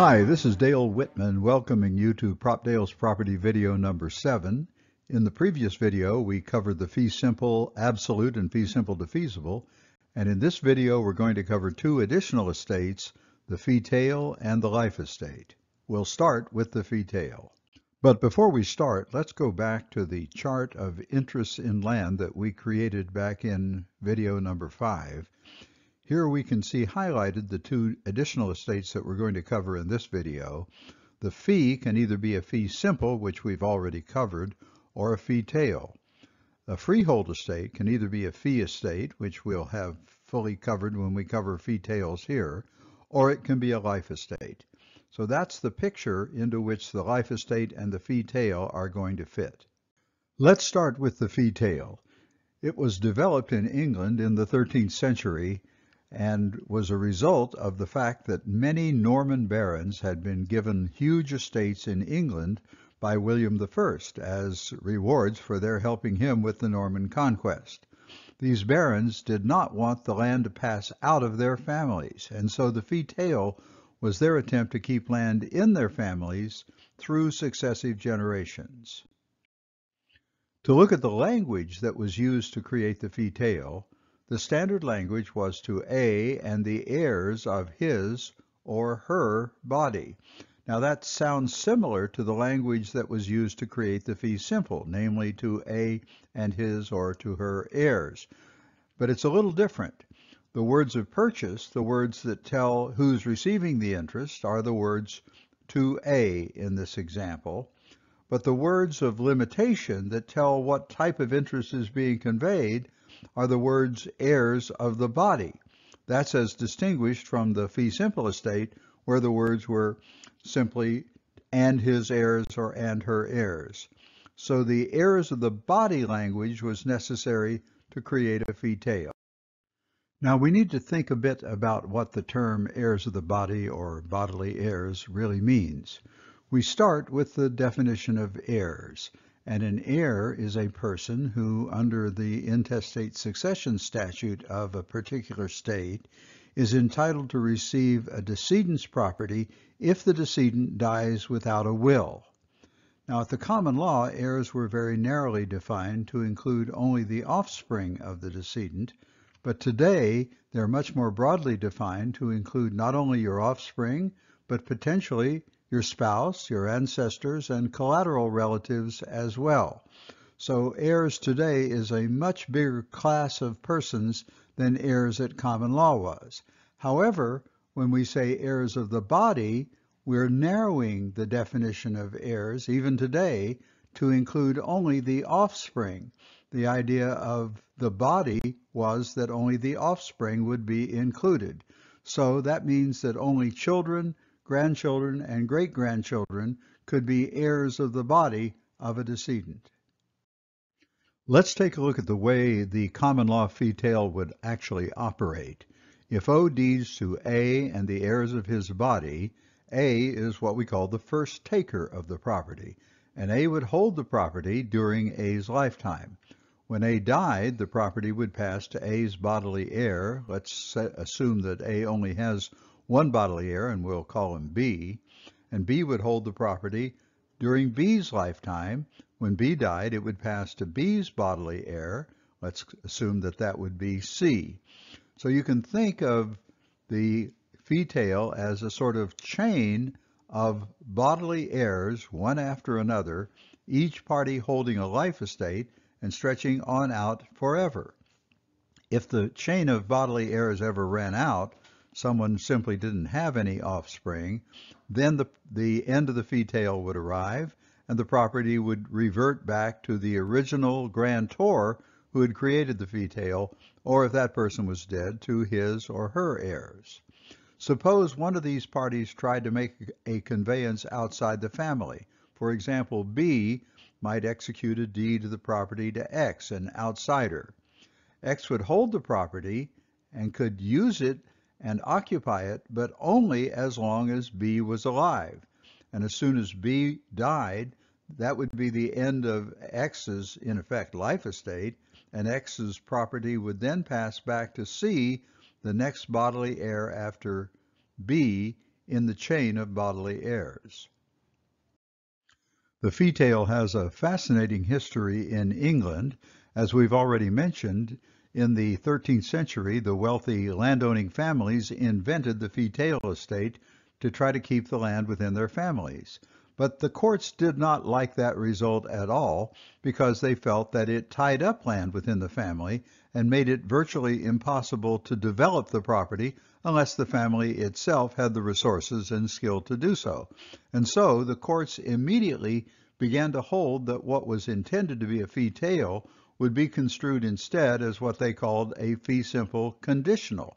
Hi, this is Dale Whitman welcoming you to ProfDale's Property video number 7. In the previous video, we covered the fee simple absolute and fee simple defeasible, and in this video we're going to cover two additional estates, the fee tail and the life estate. We'll start with the fee tail. But before we start, let's go back to the chart of interests in land that we created back in video number 5 here we can see highlighted the two additional estates that we're going to cover in this video. The fee can either be a fee simple, which we've already covered, or a fee tail. A freehold estate can either be a fee estate, which we'll have fully covered when we cover fee tails here, or it can be a life estate. So that's the picture into which the life estate and the fee tail are going to fit. Let's start with the fee tail. It was developed in England in the 13th century and was a result of the fact that many Norman barons had been given huge estates in England by William I as rewards for their helping him with the Norman conquest. These barons did not want the land to pass out of their families, and so the fee tail was their attempt to keep land in their families through successive generations. To look at the language that was used to create the fee tail, the standard language was to A and the heirs of his or her body. Now that sounds similar to the language that was used to create the fee simple, namely to A and his or to her heirs. But it's a little different. The words of purchase, the words that tell who's receiving the interest, are the words to A in this example. But the words of limitation that tell what type of interest is being conveyed are the words heirs of the body. That's as distinguished from the fee simple estate where the words were simply and his heirs or and her heirs. So the heirs of the body language was necessary to create a fee tail. Now we need to think a bit about what the term heirs of the body or bodily heirs really means. We start with the definition of heirs and an heir is a person who, under the intestate succession statute of a particular state, is entitled to receive a decedent's property if the decedent dies without a will. Now, at the common law, heirs were very narrowly defined to include only the offspring of the decedent, but today they're much more broadly defined to include not only your offspring, but potentially your spouse, your ancestors, and collateral relatives as well. So heirs today is a much bigger class of persons than heirs at common law was. However, when we say heirs of the body, we're narrowing the definition of heirs, even today, to include only the offspring. The idea of the body was that only the offspring would be included. So that means that only children, grandchildren, and great-grandchildren could be heirs of the body of a decedent. Let's take a look at the way the common law fee tail would actually operate. If O deeds to A and the heirs of his body, A is what we call the first taker of the property, and A would hold the property during A's lifetime. When A died, the property would pass to A's bodily heir. Let's assume that A only has one bodily heir, and we'll call him B, and B would hold the property during B's lifetime. When B died, it would pass to B's bodily heir. Let's assume that that would be C. So you can think of the fee tail as a sort of chain of bodily heirs, one after another, each party holding a life estate and stretching on out forever. If the chain of bodily heirs ever ran out, someone simply didn't have any offspring, then the, the end of the fee tail would arrive and the property would revert back to the original grantor who had created the fee tail, or if that person was dead, to his or her heirs. Suppose one of these parties tried to make a conveyance outside the family. For example, B might execute a deed of the property to X, an outsider. X would hold the property and could use it and occupy it, but only as long as B was alive. And as soon as B died, that would be the end of X's, in effect, life estate, and X's property would then pass back to C, the next bodily heir after B, in the chain of bodily heirs. The fee tail has a fascinating history in England. As we've already mentioned, in the 13th century, the wealthy landowning families invented the fee tail estate to try to keep the land within their families. But the courts did not like that result at all because they felt that it tied up land within the family and made it virtually impossible to develop the property unless the family itself had the resources and skill to do so. And so the courts immediately began to hold that what was intended to be a fee tail would be construed instead as what they called a fee simple conditional.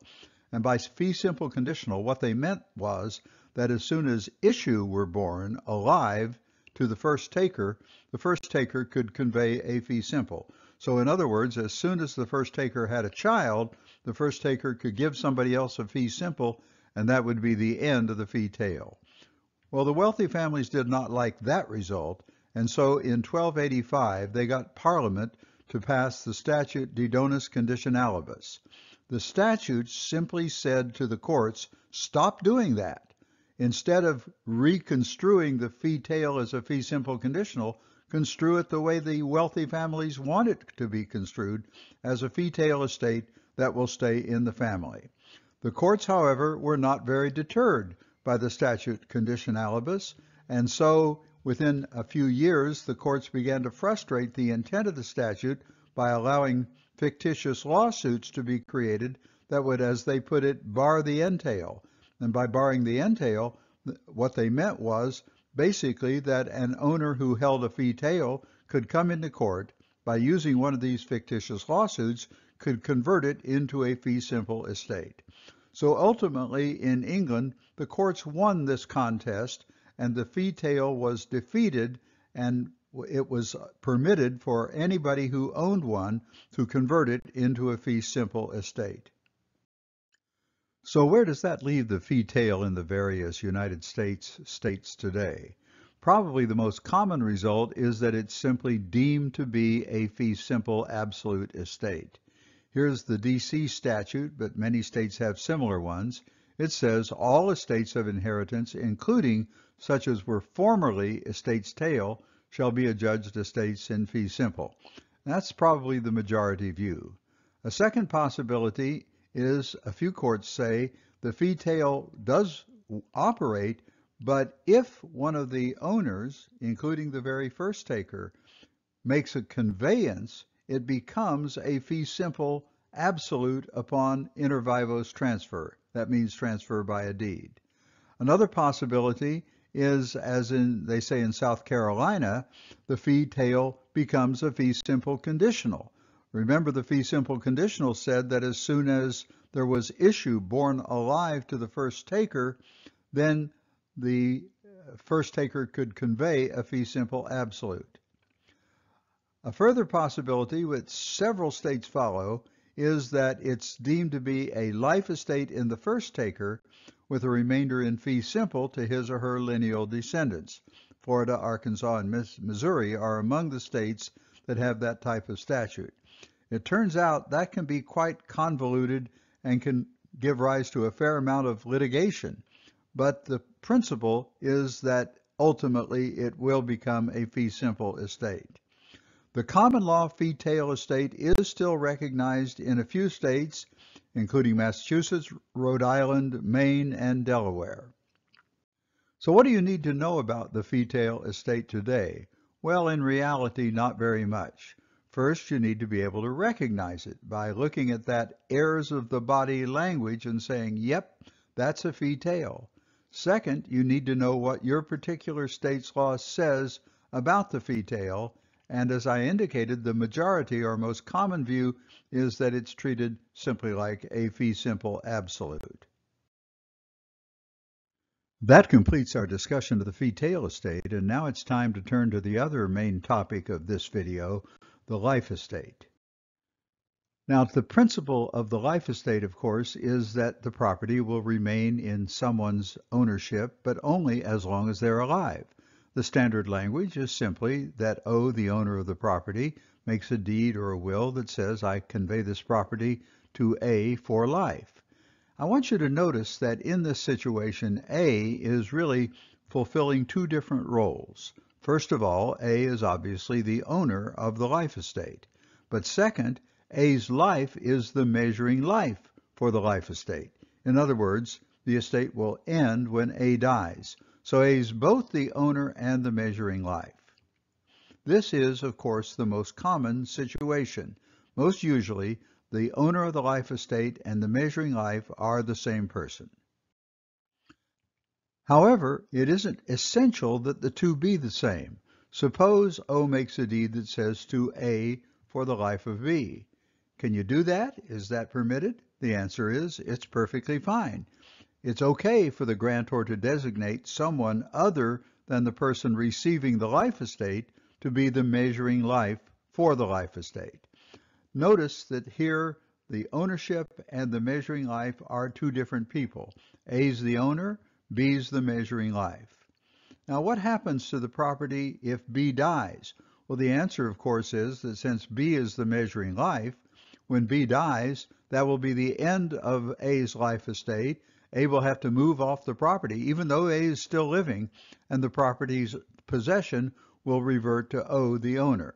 And by fee simple conditional, what they meant was that as soon as issue were born alive to the first taker, the first taker could convey a fee simple. So in other words, as soon as the first taker had a child, the first taker could give somebody else a fee simple, and that would be the end of the fee tail. Well, the wealthy families did not like that result, and so in 1285 they got Parliament to pass the statute De Donis Conditionalibus. The statute simply said to the courts, stop doing that. Instead of reconstruing the fee tail as a fee simple conditional, construe it the way the wealthy families want it to be construed as a fee tail estate that will stay in the family. The courts, however, were not very deterred by the statute conditionalibus, and so within a few years the courts began to frustrate the intent of the statute by allowing fictitious lawsuits to be created that would, as they put it, bar the entail. And by barring the entail, what they meant was basically that an owner who held a fee tail could come into court by using one of these fictitious lawsuits could convert it into a fee simple estate. So ultimately in England the courts won this contest and the fee tail was defeated and it was permitted for anybody who owned one to convert it into a fee simple estate. So where does that leave the fee tail in the various United States states today? Probably the most common result is that it's simply deemed to be a fee simple absolute estate. Here's the DC statute, but many states have similar ones. It says all estates of inheritance, including such as were formerly estates tail, shall be adjudged estates in fee simple. That's probably the majority view. A second possibility is a few courts say the fee tail does operate, but if one of the owners, including the very first taker, makes a conveyance, it becomes a fee simple absolute upon inter vivos transfer. That means transfer by a deed. Another possibility is, as in they say in South Carolina, the fee tail becomes a fee simple conditional. Remember, the fee simple conditional said that as soon as there was issue born alive to the first taker, then the first taker could convey a fee simple absolute. A further possibility, which several states follow, is that it's deemed to be a life estate in the first taker with a remainder in fee simple to his or her lineal descendants. Florida, Arkansas, and Missouri are among the states that have that type of statute. It turns out that can be quite convoluted and can give rise to a fair amount of litigation. But the principle is that ultimately it will become a fee simple estate. The common law fee tail estate is still recognized in a few states, including Massachusetts, Rhode Island, Maine, and Delaware. So what do you need to know about the fee tail estate today? Well, in reality, not very much. First, you need to be able to recognize it by looking at that heirs of the body language and saying, yep, that's a fee tail. Second, you need to know what your particular state's law says about the fee tail. And as I indicated, the majority or most common view is that it's treated simply like a fee simple absolute. That completes our discussion of the fee tail estate, and now it's time to turn to the other main topic of this video, the life estate. Now, the principle of the life estate, of course, is that the property will remain in someone's ownership, but only as long as they're alive. The standard language is simply that O, the owner of the property, makes a deed or a will that says, I convey this property to A for life. I want you to notice that in this situation, A is really fulfilling two different roles. First of all, A is obviously the owner of the life estate. But second, A's life is the measuring life for the life estate. In other words, the estate will end when A dies. So A is both the owner and the measuring life. This is, of course, the most common situation. Most usually, the owner of the life estate and the measuring life are the same person. However, it isn't essential that the two be the same. Suppose O makes a deed that says to A for the life of B. Can you do that? Is that permitted? The answer is it's perfectly fine. It's okay for the grantor to designate someone other than the person receiving the life estate to be the measuring life for the life estate. Notice that here the ownership and the measuring life are two different people. A is the owner, B is the measuring life. Now what happens to the property if B dies? Well, the answer, of course, is that since B is the measuring life, when B dies, that will be the end of A's life estate. A will have to move off the property, even though A is still living, and the property's possession will revert to O, the owner.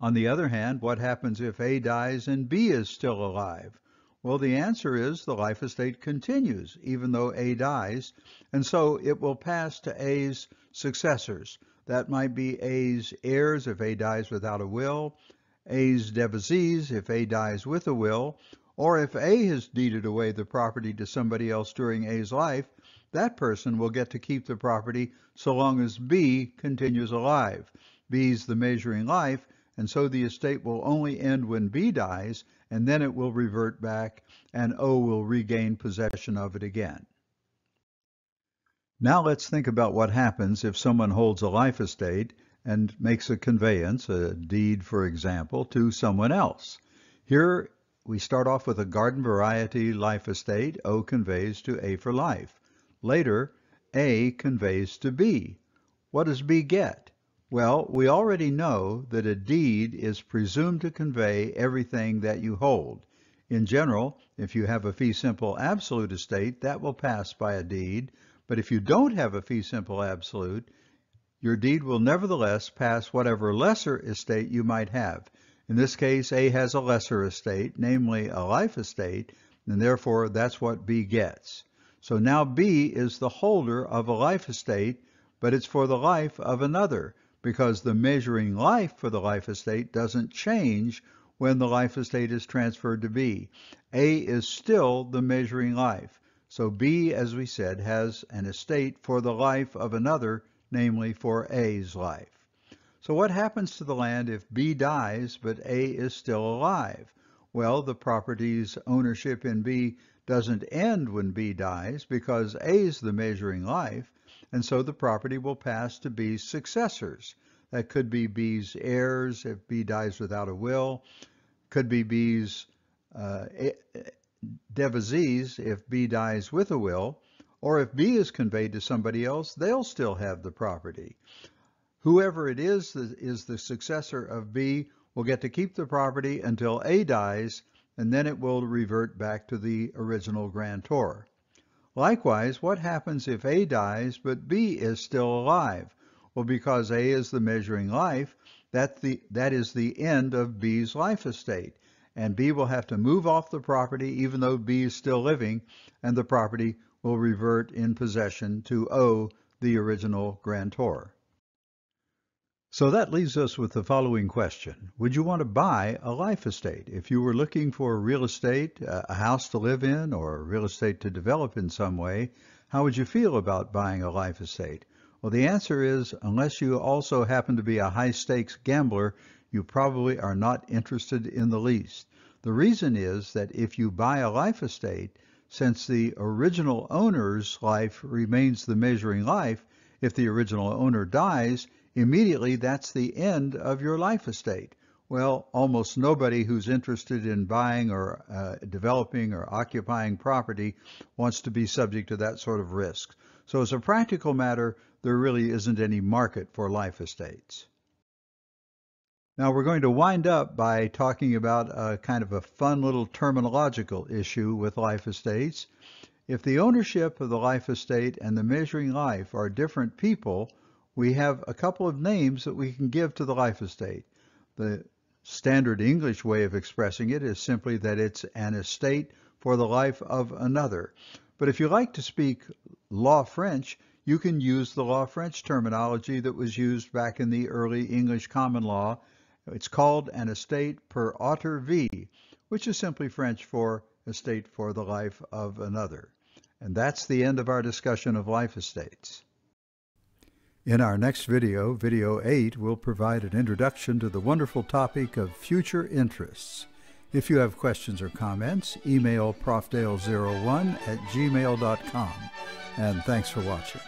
On the other hand, what happens if A dies and B is still alive? Well, the answer is the life estate continues, even though A dies, and so it will pass to A's successors. That might be A's heirs if A dies without a will, A's devisees if A dies with a will, or if A has deeded away the property to somebody else during A's life, that person will get to keep the property so long as B continues alive. B's the measuring life, and so the estate will only end when B dies, and then it will revert back, and O will regain possession of it again. Now let's think about what happens if someone holds a life estate and makes a conveyance, a deed for example, to someone else. Here we start off with a garden variety life estate, O conveys to A for life. Later, A conveys to B. What does B get? Well, we already know that a deed is presumed to convey everything that you hold. In general, if you have a fee simple absolute estate, that will pass by a deed, but if you don't have a fee simple absolute, your deed will nevertheless pass whatever lesser estate you might have. In this case, A has a lesser estate, namely a life estate, and therefore that's what B gets. So now B is the holder of a life estate, but it's for the life of another because the measuring life for the life estate doesn't change when the life estate is transferred to B. A is still the measuring life. So B, as we said, has an estate for the life of another, namely for A's life. So what happens to the land if B dies but A is still alive? Well, the property's ownership in B doesn't end when B dies because A is the measuring life, and so the property will pass to B's successors. That could be B's heirs if B dies without a will, could be B's uh, devisees if B dies with a will, or if B is conveyed to somebody else, they'll still have the property. Whoever it is that is the successor of B will get to keep the property until A dies, and then it will revert back to the original grantor. Likewise, what happens if A dies but B is still alive? Well, because A is the measuring life, that, the, that is the end of B's life estate. And B will have to move off the property even though B is still living, and the property will revert in possession to O, the original grantor. So that leaves us with the following question. Would you want to buy a life estate? If you were looking for real estate, uh, a house to live in, or real estate to develop in some way, how would you feel about buying a life estate? Well, the answer is unless you also happen to be a high stakes gambler, you probably are not interested in the least. The reason is that if you buy a life estate, since the original owner's life remains the measuring life, if the original owner dies, immediately that's the end of your life estate. Well, almost nobody who's interested in buying or uh, developing or occupying property wants to be subject to that sort of risk. So as a practical matter, there really isn't any market for life estates. Now we're going to wind up by talking about a kind of a fun little terminological issue with life estates. If the ownership of the life estate and the measuring life are different people, we have a couple of names that we can give to the life estate. The standard English way of expressing it is simply that it's an estate for the life of another. But if you like to speak law French, you can use the law French terminology that was used back in the early English common law it's called an estate per autre vie, which is simply French for estate for the life of another. And that's the end of our discussion of life estates. In our next video, video 8, we'll provide an introduction to the wonderful topic of future interests. If you have questions or comments, email profdale01 at gmail.com. And thanks for watching.